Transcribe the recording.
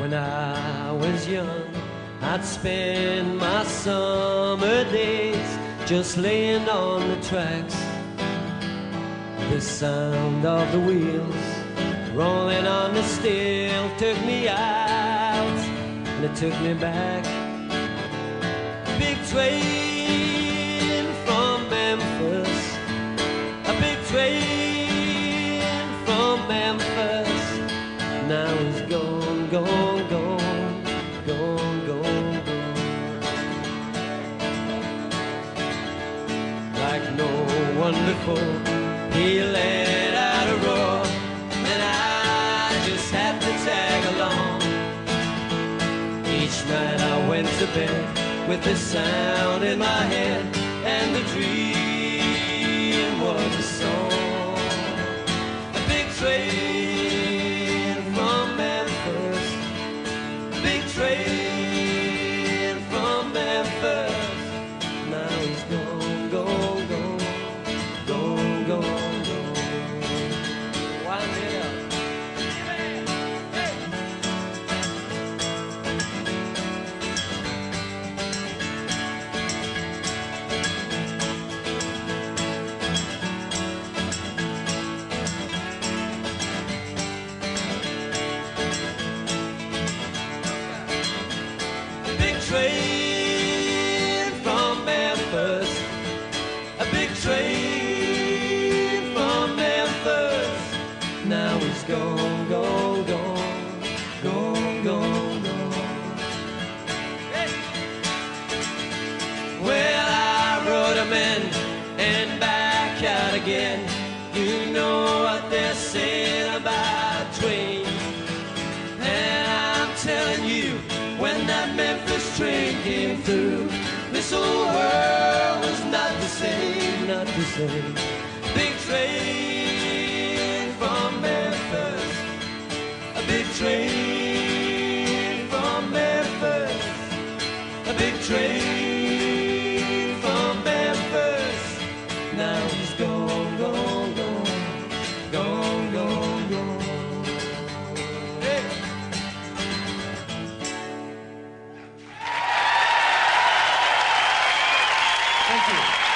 When I was young, I'd spend my summer days just laying on the tracks. The sound of the wheels rolling on the steel took me out and it took me back. Big train before, he let out a roar, and I just had to tag along. Each night I went to bed with the sound in my head, and the dream train from Memphis. A big train from Memphis. Now he's gone, gone, gone, gone, gone, gone. Hey. Well, I rode him in and back out again. You know train. Big train from Memphis. A big train from Memphis. A big train from Memphis. Now he's gone, gone. Gone, gone, gone. Hey. Thank you.